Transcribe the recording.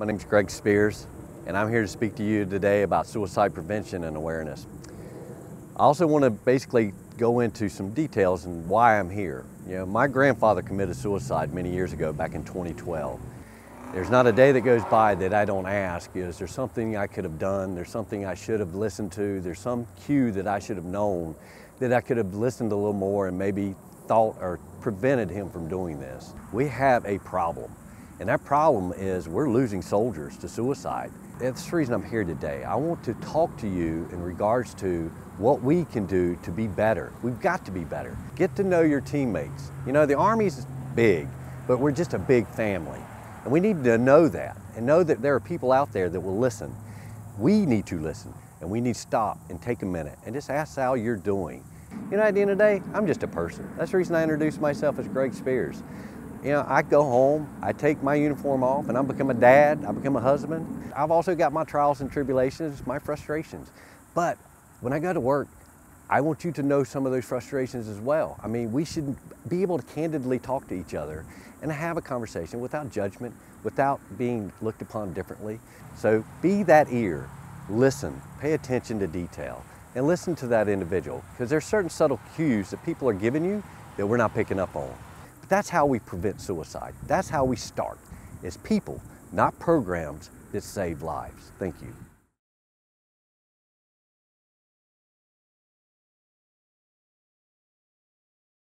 My name is Greg Spears, and I'm here to speak to you today about suicide prevention and awareness. I also want to basically go into some details and why I'm here. You know, my grandfather committed suicide many years ago, back in 2012. There's not a day that goes by that I don't ask, is there something I could have done? There's something I should have listened to? There's some cue that I should have known that I could have listened a little more and maybe thought or prevented him from doing this. We have a problem. And that problem is we're losing soldiers to suicide. That's the reason I'm here today. I want to talk to you in regards to what we can do to be better. We've got to be better. Get to know your teammates. You know, the Army's big, but we're just a big family. And we need to know that and know that there are people out there that will listen. We need to listen and we need to stop and take a minute and just ask how you're doing. You know, at the end of the day, I'm just a person. That's the reason I introduced myself as Greg Spears you know, I go home, I take my uniform off, and I become a dad, I become a husband. I've also got my trials and tribulations, my frustrations. But when I go to work, I want you to know some of those frustrations as well. I mean, we should be able to candidly talk to each other and have a conversation without judgment, without being looked upon differently. So be that ear, listen, pay attention to detail, and listen to that individual because there's certain subtle cues that people are giving you that we're not picking up on. That's how we prevent suicide. That's how we start, is people, not programs that save lives. Thank you.